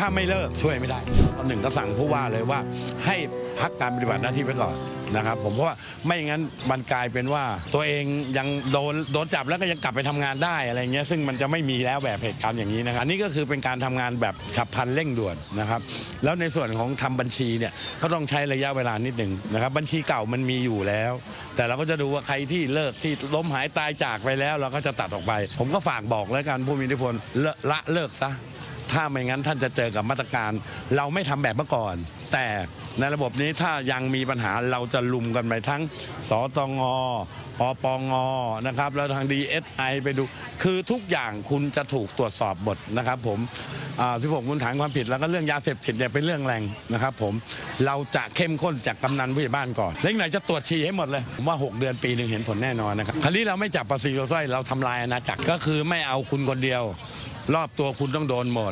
ถ้าไม่เลิกช่วยไม่ได้ตอนหนึ่งก็สั่งผู้ว่าเลยว่า ให้พักการปฏิบัติหน้าที่ไปก่อนนะครับ ผมเพราะว่าไม่งั้นมันกลายเป็นว่า ตัวเองยังโดนโดนจับแล้วก็ยังกลับไปทำงานได้อะไรเงี้ยซึ่งมันจะไม่มีแล้วแบบเหตุการณ์อย่างนี้นะครับอันนี้ก็คือเป็นการทำงานแบบฉับพันเร่งด่วนนะครับ แล้วในส่วนของทำบัญชีเนี่ยก็ต้องใช้ระยะเวลานิดหนึ่งนะครับบัญชีเก่ามันมีอยู่แล้ว แต่เราก็จะดูว่าใครที่เลิกที่ล้มหายตายจากไปแล้ว เราก็จะตัดออกไป ผมก็ฝากบอกแล้วกันผู้มีอิทธิพลละเลิกซะ ถ้าไม่งั้นท่านจะเจอกับมาตรการ เราไม่ทำแบบเมื่อก่อน แต่ในระบบนี้ถ้ายังมีปัญหาเราจะลุมกันไปทั้งสตงปปงนะครับแล้วทาง DSI ไปดู คือทุกอย่างคุณจะถูกตรวจสอบหมดนะครับผมที่ผมคุณฐานความผิดแล้วก็เรื่องยาเสพติดเนี่ยเป็นเรื่องแรงนะครับผมเราจะเข้มข้นจากกำนันผู้ใหญ่บ้านก่อนเล็กไหนจะตรวจฉี่ให้หมดเลยผมว่า 6 เดือนปีหนึ่งเห็นผลแน่นอนนะครับคราวนี้เราไม่จับปลาซีโรสร้อยเราทำลายอาณาจักรก็คือไม่เอาคุณคนเดียว รอบตัวคุณต้องโดนหมด